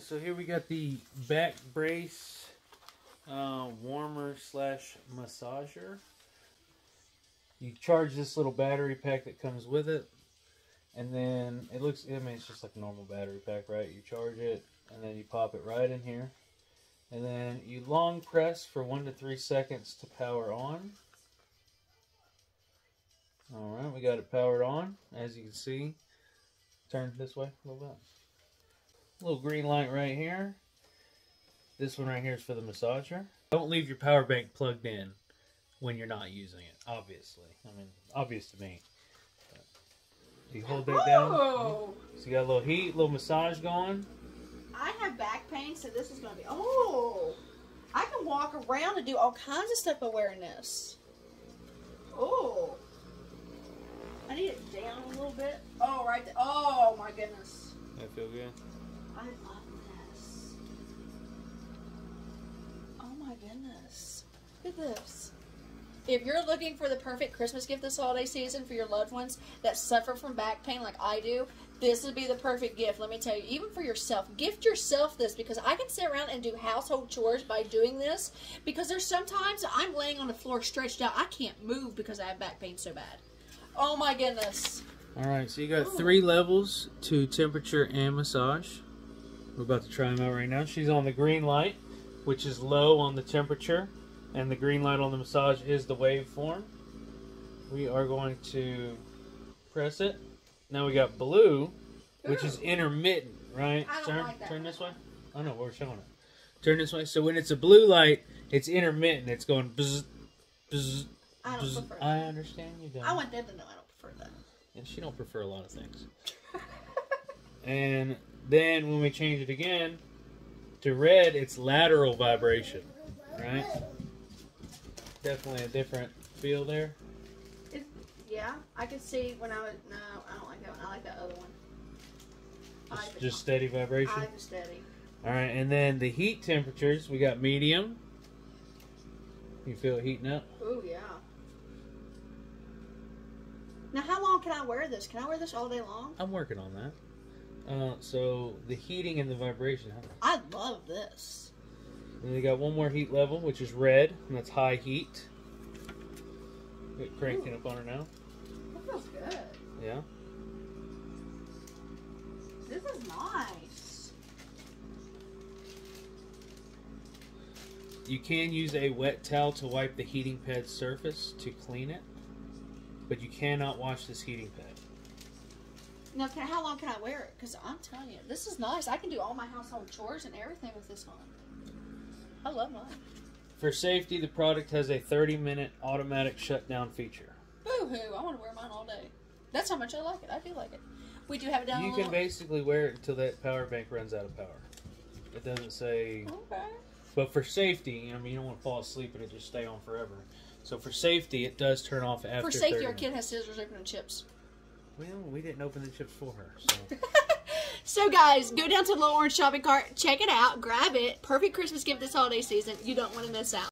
so here we got the back brace uh, warmer slash massager. You charge this little battery pack that comes with it, and then it looks. I mean, it's just like a normal battery pack, right? You charge it, and then you pop it right in here, and then you long press for one to three seconds to power on. All right, we got it powered on, as you can see. Turn this way a little bit. Little green light right here. This one right here is for the massager. Don't leave your power bank plugged in when you're not using it, obviously. I mean, obvious to me. But you hold that down. Oh, So you got a little heat, a little massage going. I have back pain, so this is gonna be. Oh, I can walk around and do all kinds of stuff by wearing this. Oh, I need it down a little bit. Oh, right there. Oh my goodness, That feel good? I love this. Oh my goodness, look at this. If you're looking for the perfect Christmas gift this holiday season for your loved ones that suffer from back pain like I do, this would be the perfect gift. Let me tell you, even for yourself, gift yourself this because I can sit around and do household chores by doing this. Because there's sometimes I'm laying on the floor stretched out, I can't move because I have back pain so bad. Oh my goodness. All right, so you got three levels to temperature and massage. We're about to try them out right now. She's on the green light, which is low on the temperature, and the green light on the massage is the waveform. We are going to press it. Now we got blue, which is intermittent, right? Turn, like turn this way. Oh no, we're showing it. Turn this way. So when it's a blue light, it's intermittent. It's going bzz, bzz, I don't bzz. prefer that. I understand you don't. I want them to know I don't prefer that. And she don't prefer a lot of things. and then when we change it again to red, it's lateral vibration, right? Definitely a different feel there. It, yeah, I can see when I was. No, I don't like that one. I like that other one. I Just, like just steady vibration. I like the steady. All right, and then the heat temperatures, we got medium. You feel it heating up? Oh yeah. Now, how long can I wear this? Can I wear this all day long? I'm working on that. Uh, so the heating and the vibration. I love this. And they got one more heat level, which is red, and that's high heat. Get cranking up on her now. That feels good. Yeah. This is nice. You can use a wet towel to wipe the heating pad surface to clean it, but you cannot wash this heating pad. Now, can, how long can I wear it? Because I'm telling you, this is nice. I can do all my household chores and everything with this on. I love mine. For safety, the product has a 30 minute automatic shutdown feature. Boo hoo! I want to wear mine all day. That's how much I like it. I do like it. We do have it down. You can basically wear it until that power bank runs out of power. It doesn't say, Okay. but for safety, I mean, you don't want to fall asleep and it just stay on forever. So for safety, it does turn off after. For safety, our kid has scissors opening chips. Well, we didn't open the chips for her, so. So, guys, go down to the Little Orange Shopping Cart, check it out, grab it. Perfect Christmas gift this holiday season. You don't want to miss out.